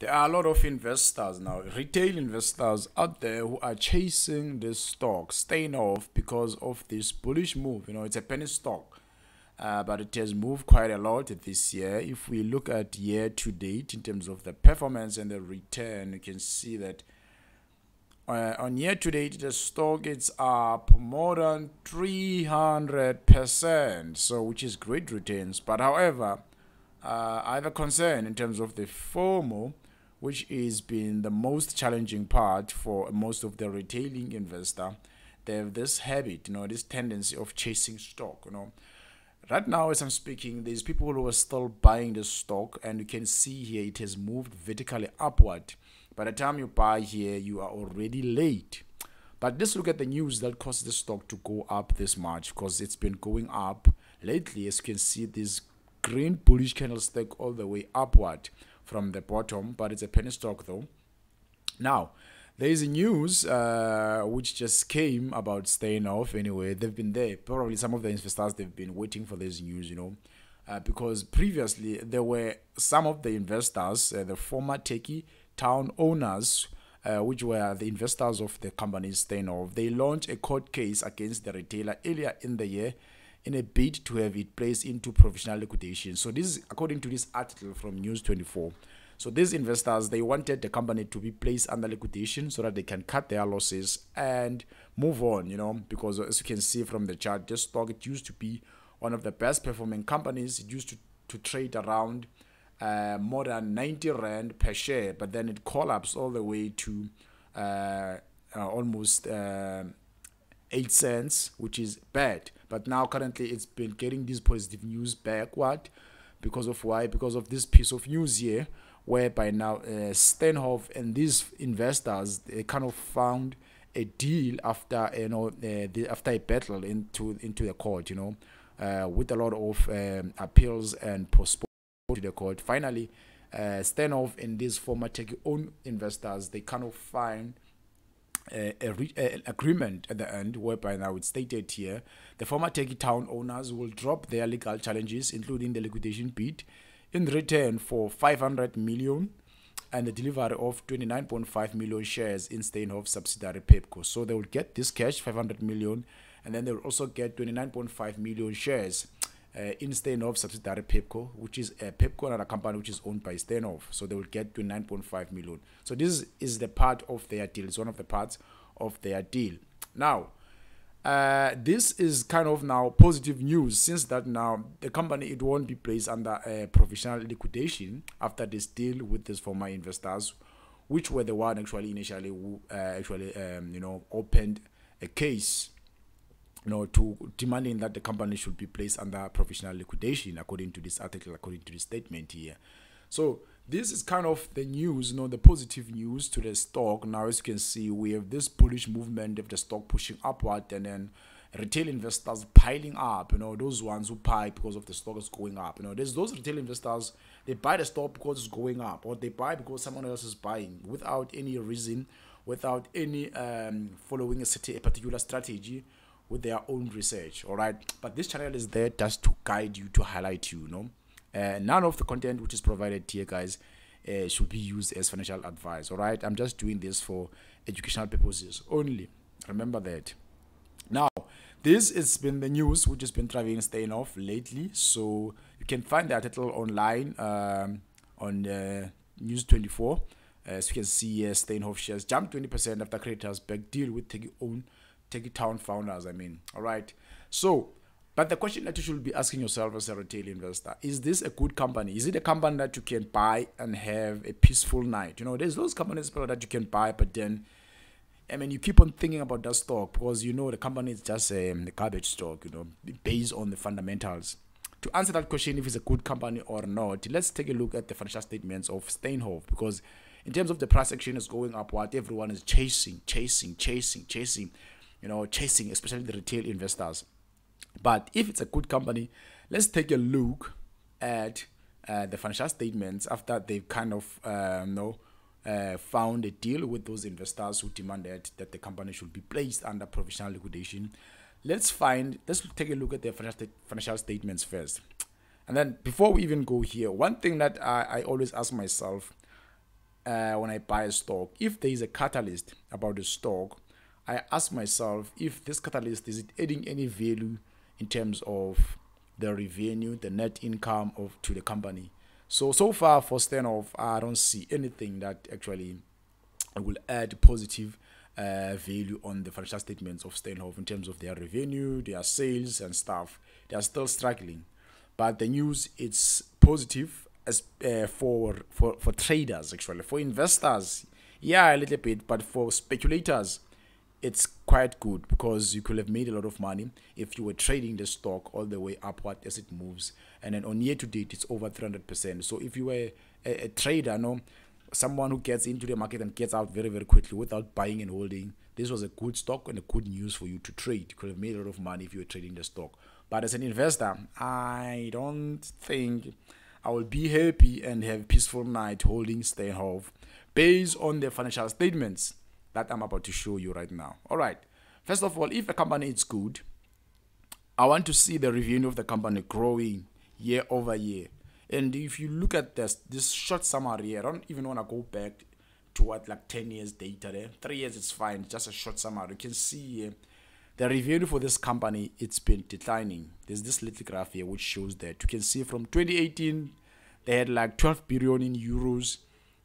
There are a lot of investors now, retail investors out there who are chasing this stock, Steinhoff because of this bullish move. You know, it's a penny stock, uh, but it has moved quite a lot this year. If we look at year to date in terms of the performance and the return, you can see that uh, on year to date, the stock is up more than 300%, so which is great returns. But however, uh, I have a concern in terms of the FOMO which is been the most challenging part for most of the retailing investor. They have this habit, you know, this tendency of chasing stock, you know. Right now, as I'm speaking, there's people who are still buying the stock, and you can see here it has moved vertically upward. By the time you buy here, you are already late. But let's look at the news that caused the stock to go up this much because it's been going up lately. As you can see, this green bullish candlestick all the way upward from the bottom, but it's a penny stock though. Now, there is news uh, which just came about Steinhoff anyway. They've been there. Probably some of the investors, they've been waiting for this news, you know. Uh, because previously there were some of the investors, uh, the former Tekkie Town owners, uh, which were the investors of the company Steinhoff, they launched a court case against the retailer earlier in the year in a bid to have it placed into provisional liquidation. So this is according to this article from News 24. So these investors they wanted the company to be placed under liquidation so that they can cut their losses and move on, you know, because as you can see from the chart, this stock it used to be one of the best performing companies. It used to, to trade around uh, more than 90 rand per share, but then it collapsed all the way to uh, uh, almost uh, 8 cents, which is bad. But now currently it's been getting this positive news backward because of why? Because of this piece of news here, whereby now uh, Steinhoff and these investors they kind of found a deal after you know uh, the, after a battle into into the court, you know, uh, with a lot of um, appeals and postponed to the court. Finally, uh, Steinhoff and these former tech own investors they kind of find a, a, agreement at the end, whereby now it's stated here the former Tekkie Town owners will drop their legal challenges, including the liquidation bid, in return for 500 million and the delivery of 29.5 million shares in Steinhoff subsidiary Pepco. So they will get this cash, 500 million, and then they will also get 29.5 million shares uh, in Steinhoff subsidiary Pepco, which is a uh, Pepco, another company which is owned by Steinhoff. So they will get to 9.5 million. So this is the part of their deal. It's one of the parts of their deal. Now, uh, this is kind of now positive news since that now the company it won't be placed under a provisional liquidation after this deal with these former investors, which were the one actually initially uh, actually um, you know opened a case you know to demanding that the company should be placed under professional liquidation according to this article according to the statement here so this is kind of the news, you know, the positive news to the stock. Now, as you can see, we have this bullish movement of the stock pushing upward and then retail investors piling up, you know, those ones who buy because of the stock is going up. You know, there's those retail investors, they buy the stock because it's going up, or they buy because someone else is buying without any reason, without any um, following a, a particular strategy with their own research. All right. But this channel is there just to guide you, to highlight you, you know. Uh, none of the content which is provided here, guys, uh, should be used as financial advice. All right, I'm just doing this for educational purposes only. Remember that. Now, this has been the news which has been driving Steinhoff lately. So you can find the article online um, on uh, News 24. As you can see, uh, Steinhoff shares jumped 20% after creditors back deal with Teki own Tekkie Town founders. I mean, all right. So but the question that you should be asking yourself as a retail investor is this a good company? Is it a company that you can buy and have a peaceful night? You know, there's those companies that you can buy, but then, I mean, you keep on thinking about that stock because you know the company is just um, a garbage stock, you know, based on the fundamentals. To answer that question, if it's a good company or not, let's take a look at the financial statements of Steinhoff because in terms of the price action is going up, what everyone is chasing, chasing, chasing, chasing, you know, chasing, especially the retail investors. But if it's a good company, let's take a look at uh, the financial statements after they've kind of uh, you know, uh, found a deal with those investors who demanded that the company should be placed under provisional liquidation. Let's find, let's take a look at the financial statements first. And then before we even go here, one thing that I, I always ask myself, uh, when I buy a stock, if there is a catalyst about the stock, I ask myself if this catalyst is it adding any value in terms of the revenue, the net income of to the company. So so far for Steinhoff, I don't see anything that actually will add positive uh, value on the financial statements of Steinhoff in terms of their revenue, their sales and stuff. They are still struggling, but the news it's positive as uh, for for for traders actually for investors. Yeah, a little bit, but for speculators it's quite good because you could have made a lot of money if you were trading the stock all the way upward as it moves. And then on year to date it's over 300% so if you were a, a trader no someone who gets into the market and gets out very very quickly without buying and holding this was a good stock and a good news for you to trade. You could have made a lot of money if you were trading the stock. But as an investor i don't think i will be happy and have peaceful night holding Steinhoff based on the financial statements that I'm about to show you right now. All right. First of all, if a company is good, I want to see the revenue of the company growing year over year. And if you look at this this short summary, I don't even want to go back to what like 10 years data there. Three years is fine, just a short summary. You can see the revenue for this company it's been declining. There's this little graph here which shows that you can see from 2018 they had like 12 billion in euros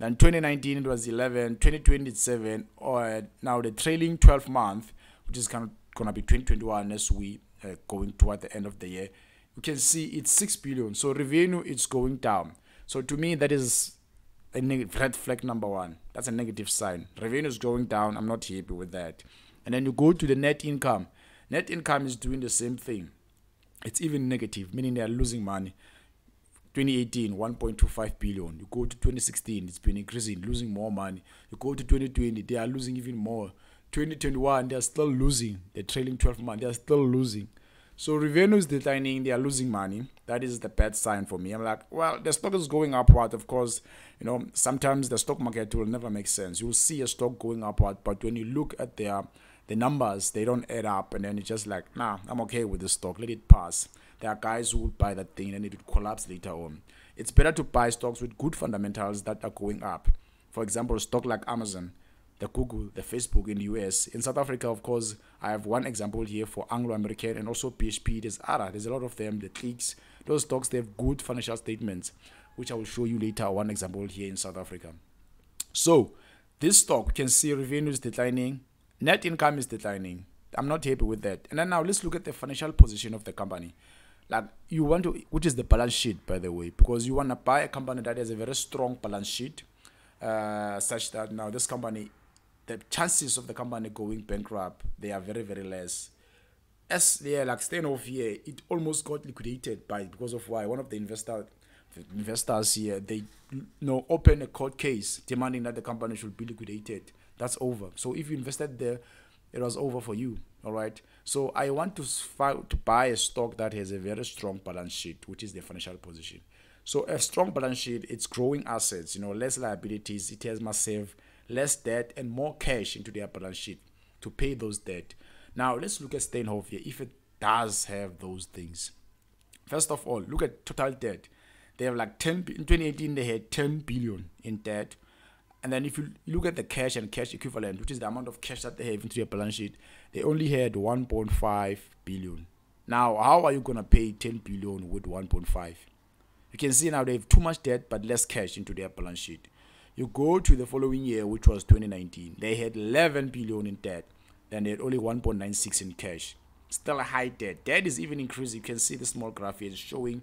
then 2019 it was 11, 2020 it's 7, or now the trailing 12 month, which is kind of gonna be 2021 as we uh, going toward the end of the year. You can see it's 6 billion. So revenue is going down. So to me that is a red flag number one. That's a negative sign. Revenue is going down. I'm not happy with that. And then you go to the net income. Net income is doing the same thing. It's even negative, meaning they are losing money. 2018 1.25 billion. You go to 2016 it's been increasing losing more money. You go to 2020 they are losing even more. 2021 they are still losing the trailing 12 months. They are still losing. So revenue is declining they are losing money. That is the bad sign for me. I'm like well the stock is going upward of course. You know sometimes the stock market will never make sense. You'll see a stock going upward but when you look at their the numbers they don't add up. And then it's just like nah i'm okay with the stock. Let it pass there are guys who will buy that thing and it will collapse later on. It's better to buy stocks with good fundamentals that are going up. For example, stock like Amazon, the Google, the Facebook in the US. In South Africa, of course, I have one example here for Anglo American and also BHP. There's ARA, there's a lot of them, the Clicks. Those stocks, they have good financial statements, which I will show you later. One example here in South Africa. So, this stock can see revenue is declining, net income is declining. I'm not happy with that. And then now let's look at the financial position of the company like you want to which is the balance sheet by the way because you want to buy a company that has a very strong balance sheet uh, such that now this company the chances of the company going bankrupt they are very very less. As are like Steinhoff here it almost got liquidated by because of why? One of the investor the investors here they you know open a court case demanding that the company should be liquidated. That's over. So if you invested there it was over for you all right? So i want to to buy a stock that has a very strong balance sheet which is the financial position. So a strong balance sheet it's growing assets you know less liabilities it has must have less debt and more cash into their balance sheet to pay those debt. Now let's look at here if it does have those things. First of all look at total debt. They have like 10 in 2018 they had 10 billion in debt and then if you look at the cash and cash equivalent, which is the amount of cash that they have into their balance sheet, they only had 1.5 billion. Now, how are you gonna pay 10 billion with 1.5? You can see now they have too much debt but less cash into their balance sheet. You go to the following year, which was 2019, they had 11 billion in debt, then they had only 1.96 in cash. Still a high debt. Debt is even increasing. You can see the small graph here is showing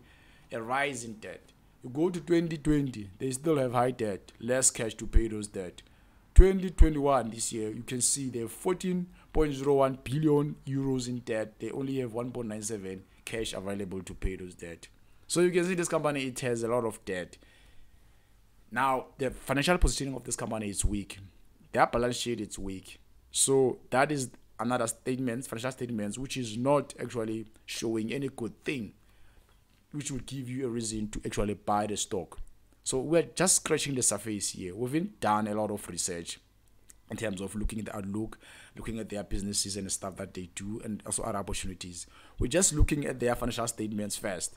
a rise in debt. You go to 2020, they still have high debt, less cash to pay those debt. 2021 this year, you can see they have 14.01 billion euros in debt. They only have 1.97 cash available to pay those debt. So you can see this company it has a lot of debt. Now the financial positioning of this company is weak. Their balance sheet is weak. So that is another statement, financial statements, which is not actually showing any good thing which will give you a reason to actually buy the stock. So we're just scratching the surface here. We've been done a lot of research in terms of looking at the outlook, looking at their businesses and stuff that they do, and also other opportunities. We're just looking at their financial statements first,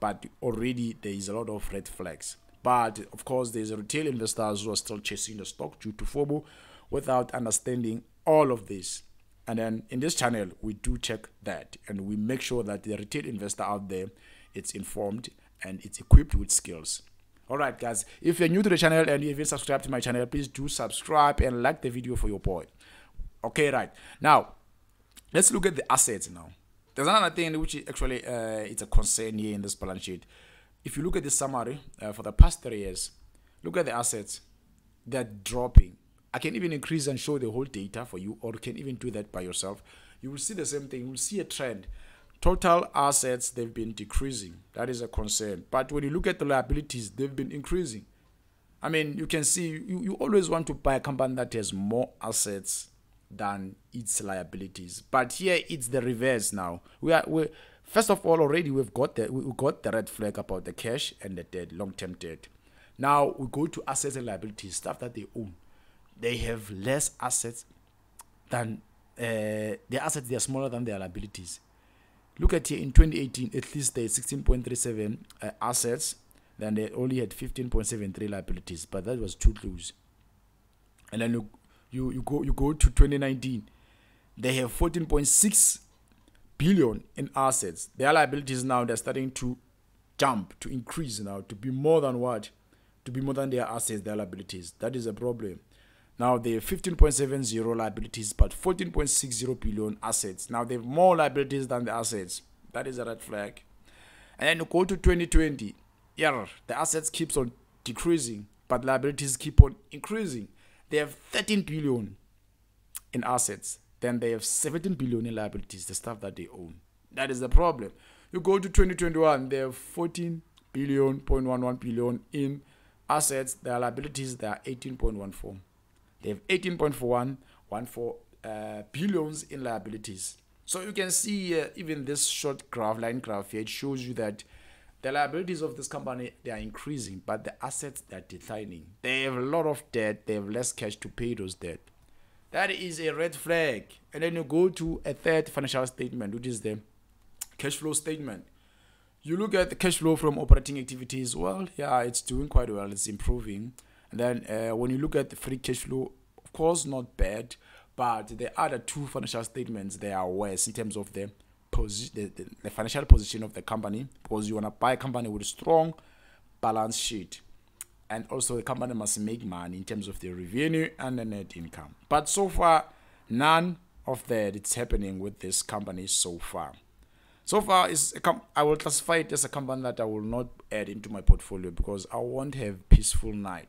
but already there is a lot of red flags. But of course, there's a retail investors who are still chasing the stock due to FOMO without understanding all of this. And then in this channel, we do check that and we make sure that the retail investor out there it's informed and it's equipped with skills. Alright guys, if you're new to the channel and you haven't subscribed to my channel, please do subscribe and like the video for your boy. Okay, right. Now, let's look at the assets now. There's another thing which actually uh, it's a concern here in this balance sheet. If you look at the summary uh, for the past three years, look at the assets. They're dropping. I can even increase and show the whole data for you or you can even do that by yourself. You will see the same thing. You will see a trend. Total assets, they've been decreasing. That is a concern. But when you look at the liabilities, they've been increasing. I mean, you can see you, you always want to buy a company that has more assets than its liabilities. But here it's the reverse now. We are we first of all already we've got the we got the red flag about the cash and the debt, long-term debt. Now we go to assets and liabilities, stuff that they own. They have less assets than uh, their assets they are smaller than their liabilities. Look at here in 2018, at least they had 16.37 uh, assets, then they only had 15.73 liabilities, but that was too close. And then you, you, you go you go to 2019, they have 14.6 billion in assets. Their liabilities now they're starting to jump to increase now to be more than what, to be more than their assets, their liabilities. That is a problem. Now they have 15.70 liabilities, but 14.60 billion assets. Now they have more liabilities than the assets. That is a red flag. And then you go to 2020. Yeah, the assets keeps on decreasing, but liabilities keep on increasing. They have 13 billion in assets. Then they have 17 billion in liabilities, the stuff that they own. That is the problem. You go to 2021, they have 14 billion, 0.11 billion in assets. Their liabilities, they are 18.14. They have 18.41 uh, billions in liabilities. So you can see uh, even this short graph, line graph here, it shows you that the liabilities of this company they are increasing, but the assets they are declining. They have a lot of debt. They have less cash to pay those debt. That is a red flag. And then you go to a third financial statement, which is the cash flow statement. You look at the cash flow from operating activities. Well, yeah, it's doing quite well. It's improving. Then uh, when you look at the free cash flow, of course, not bad, but the other two financial statements they are worse in terms of the, posi- the, the, financial position of the company because you want to buy a company with a strong balance sheet. And also, the company must make money in terms of the revenue and the net income. But so far, none of that is happening with this company so far. So far, is I will classify it as a company that I will not add into my portfolio because I won't have peaceful night.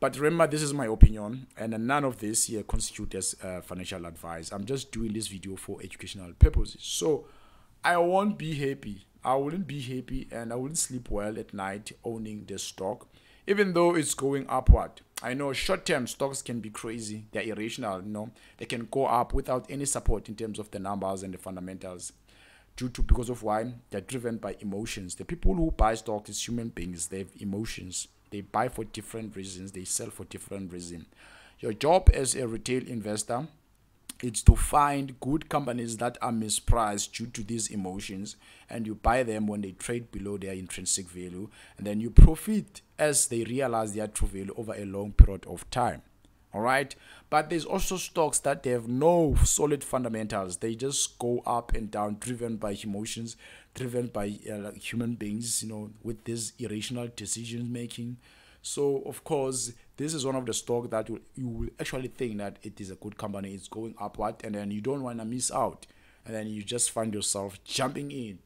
But remember, this is my opinion, and none of this here constitutes uh, financial advice. I'm just doing this video for educational purposes. So I won't be happy. I wouldn't be happy, and I wouldn't sleep well at night owning this stock, even though it's going upward. I know short-term stocks can be crazy. They're irrational. You know, they can go up without any support in terms of the numbers and the fundamentals due to because of why they're driven by emotions. The people who buy stocks is human beings. They have emotions. They buy for different reasons, they sell for different reasons. Your job as a retail investor is to find good companies that are mispriced due to these emotions and you buy them when they trade below their intrinsic value and then you profit as they realize their true value over a long period of time all right? But there's also stocks that have no solid fundamentals. They just go up and down driven by emotions driven by uh, human beings you know with this irrational decision making. So of course this is one of the stock that will, you will actually think that it is a good company. It's going upward and then you don't want to miss out. And then you just find yourself jumping in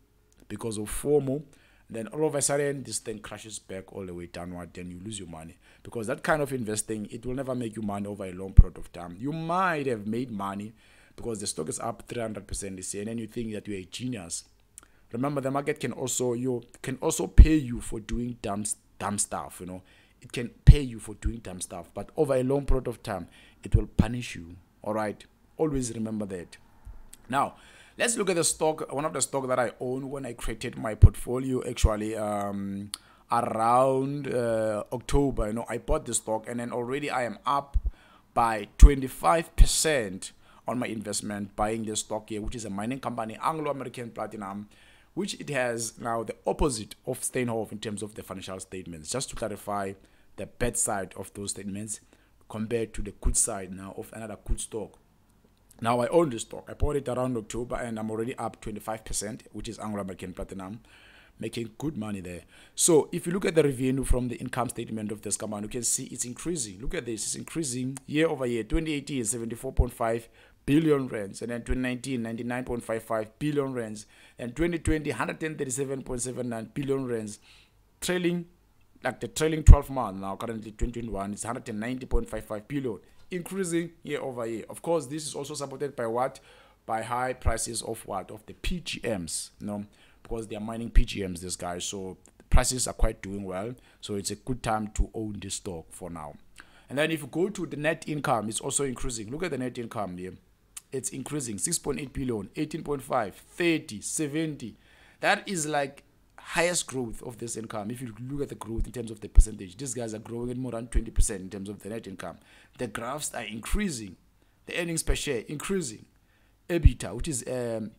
because of FOMO. Then all of a sudden this thing crashes back all the way downward then you lose your money because that kind of investing it will never make you money over a long period of time. You might have made money because the stock is up 300% this year and then you think that you're a genius. Remember the market can also you can also pay you for doing dumb dumb stuff you know. It can pay you for doing dumb stuff but over a long period of time it will punish you. All right? Always remember that. Now let's look at the stock one of the stock that i own when i created my portfolio actually um around uh, october you know i bought the stock and then already i am up by 25 percent on my investment buying the stock here which is a mining company anglo american platinum which it has now the opposite of Steinhoff in terms of the financial statements. Just to clarify the bad side of those statements compared to the good side now of another good stock. Now I own this stock. I bought it around October and I'm already up 25%, which is Anglo American Platinum making good money there. So if you look at the revenue from the income statement of this company, you can see it's increasing. Look at this, it's increasing year over year. 2018 74.5 billion rands, and then 2019 99.55 billion rands, and 2020 137.79 billion rands. Trailing, like the trailing 12 months now, currently 2021 is 190.55 billion, increasing year over year. Of course, this is also supported by what? By high prices of what? Of the PGMs. You know because they are mining PGMs, this guy. So prices are quite doing well. So it's a good time to own this stock for now. And then if you go to the net income, it's also increasing. Look at the net income here. It's increasing 6.8 billion, 18.5, 30, 70. That is like highest growth of this income. If you look at the growth in terms of the percentage, these guys are growing at more than 20% in terms of the net income. The graphs are increasing. The earnings per share increasing. EBITDA, which is um,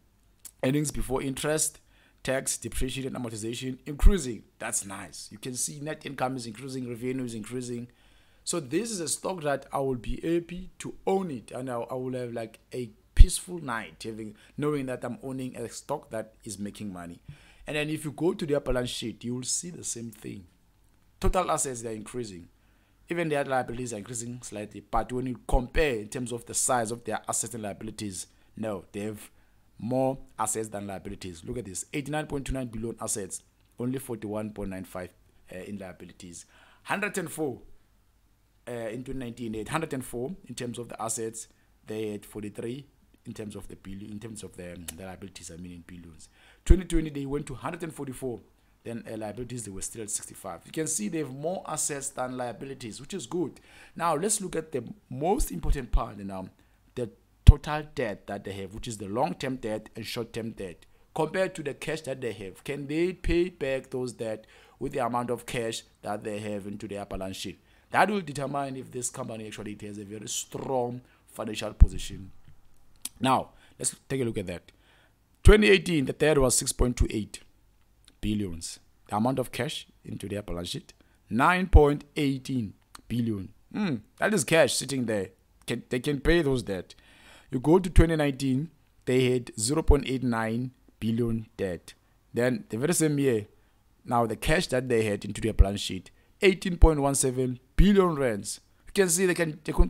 earnings before interest, tax, depreciation, and amortization increasing. That's nice. You can see net income is increasing, revenue is increasing. So this is a stock that I will be happy to own it, and I, will have like a peaceful night, having knowing that I'm owning a stock that is making money. And then if you go to their balance sheet, you will see the same thing. Total assets they are increasing. Even their liabilities are increasing slightly. But when you compare in terms of the size of their assets and liabilities, no, they have more assets than liabilities. Look at this 89.29 billion assets, only 41.95 uh, in liabilities. 104 uh, in 2019, they had 104 in terms of the assets, they had 43 in terms of the billion, in terms of the, um, the liabilities, I mean in billions. 2020, they went to 144 then uh, liabilities they were still at 65 you can see they have more assets than liabilities which is good now let's look at the most important part now the total debt that they have, which is the long term debt and short term debt, compared to the cash that they have. Can they pay back those debt with the amount of cash that they have into their balance sheet? That will determine if this company actually has a very strong financial position. Now, let's take a look at that. 2018, the third was 6.28 billions. The amount of cash into their balance sheet, 9.18 billion. Mm, that is cash sitting there. Can, they can pay those debt. You go to 2019, they had 0.89 billion debt. Then the very same year, now the cash that they had into their balance sheet, 18.17 billion rands. You can see they can they can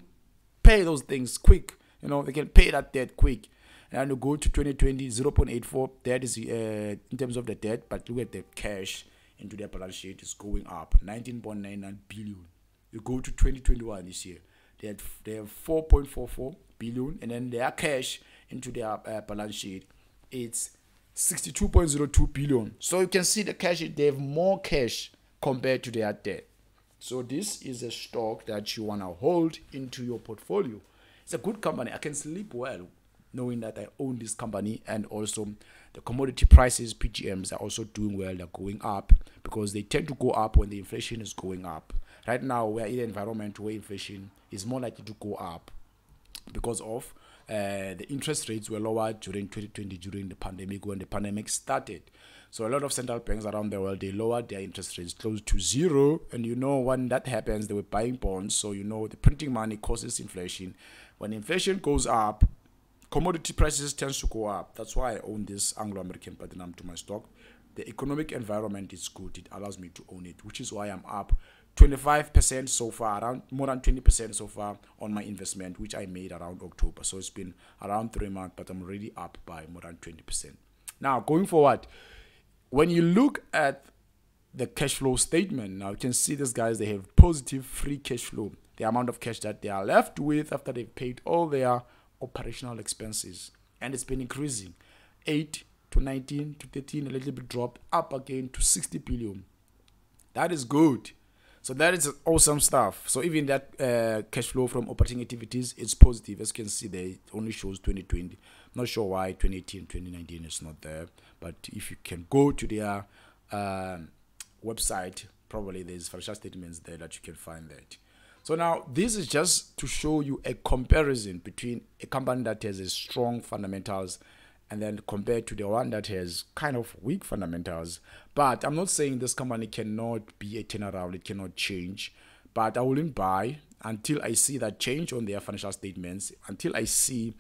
pay those things quick. You know, they can pay that debt quick. And you go to 2020, 0.84. That is uh, in terms of the debt, but look at the cash into their balance sheet is going up, 19.99 billion. You go to 2021 this year, they had they have 4.44 billion, and then their cash into their uh, balance sheet, it's 62.02 billion. So you can see the cash, they have more cash compared to their debt. So this is a stock that you want to hold into your portfolio. It's a good company. I can sleep well knowing that I own this company and also the commodity prices, PGMs, are also doing well. They're going up because they tend to go up when the inflation is going up. Right now, we're in an environment where inflation is more likely to go up because of uh, the interest rates were lower during 2020 during the pandemic when the pandemic started. So a lot of central banks around the world they lowered their interest rates close to zero, and you know when that happens, they were buying bonds. So you know the printing money causes inflation. When inflation goes up, commodity prices tends to go up. That's why I own this Anglo American Platinum to my stock. The economic environment is good; it allows me to own it, which is why I'm up 25% so far, around more than 20% so far on my investment, which I made around October. So it's been around three months, but I'm already up by more than 20%. Now, going forward, when you look at the cash flow statement, now you can see these guys, they have positive free cash flow. The amount of cash that they are left with after they've paid all their operational expenses. And it's been increasing 8 to 19 to 13, a little bit dropped up again to 60 billion. That is good so that is awesome stuff. So even that uh, cash flow from operating activities is positive. As you can see there, it only shows 2020. Not sure why 2018, 2019 is not there. But if you can go to their uh, website, probably there's financial statements there that you can find that. So now this is just to show you a comparison between a company that has a strong fundamentals and then compared to the one that has kind of weak fundamentals. But I'm not saying this company cannot be a turnaround, it cannot change. But I wouldn't buy until I see that change on their financial statements, until I see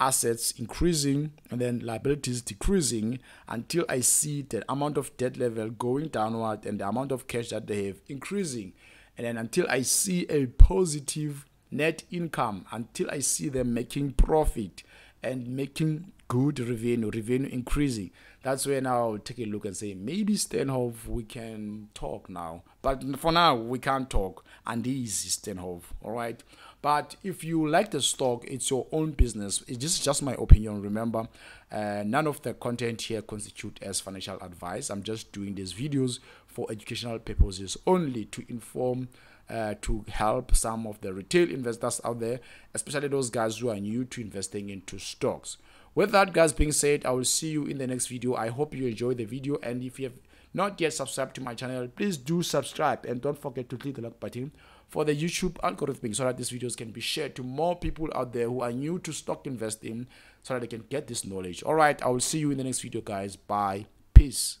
assets increasing and then liabilities decreasing until I see the amount of debt level going downward and the amount of cash that they have increasing. And then until I see a positive net income, until I see them making profit and making good revenue, revenue increasing. That's when I'll take a look and say maybe Steinhoff we can talk now. But for now we can't talk and this is Steinhoff. All right. But if you like the stock, it's your own business. It's just just my opinion. Remember, uh, none of the content here constitute as financial advice. I'm just doing these videos for educational purposes only to inform uh, to help some of the retail investors out there, especially those guys who are new to investing into stocks. With that, guys being said, I will see you in the next video. I hope you enjoy the video, and if you have not yet subscribed to my channel, please do subscribe and don't forget to click the like button for the YouTube algorithm so that these videos can be shared to more people out there who are new to stock investing so that they can get this knowledge. All right, I will see you in the next video, guys. Bye. Peace.